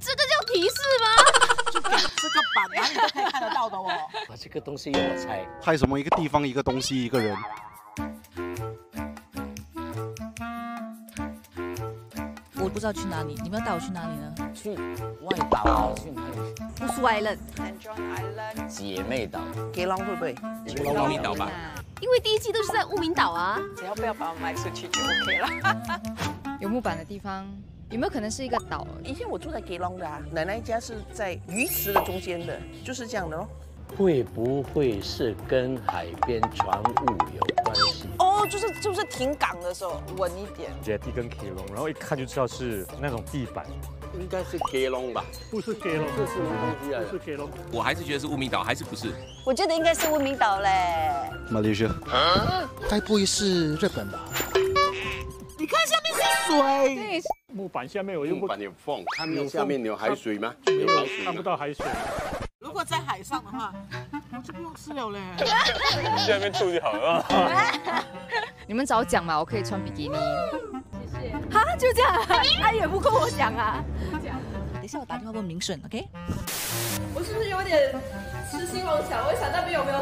这个叫提示吗？就给这个板，哪里都可以看得到的哦。把这个东西让我猜，还有什么一个地方、一个东西、一个人？我不知道去哪里，你们要带我去哪里呢？去外岛啊，去哪里？不是 Island，姐妹岛，给龙会不会？乌米岛吧，因为第一季都是在乌明岛啊。只要不要把我卖出去就 OK 了。有木板的地方，有没有可能是一个岛？以前我住在给龙的啊，奶奶家是在鱼池的中间的，就是这样的哦。会不会是跟海边船务有关系？哦，就是就是停港的时候稳一点。阶梯跟 K 龙，然后一看就知道是那种地板，应该是 K 龙吧？不是 K 龙，这是什么东西啊？是 K 龙。我还是觉得是乌米岛，还是不是？我觉得应该是乌米岛嘞。马来西亚，该不会是日本吧？你看下面是水，对，木板下面我又不有缝，看没有下面有海水吗？没有看不到海水，如果在海上的话，我就不用吃了嘞。下面住就好了。你们早讲嘛，我可以穿比基尼。谢谢哈，就这样，他也不跟我讲啊。等一下我打电话问明顺，OK？我是不是有点痴心妄想？我想那边有个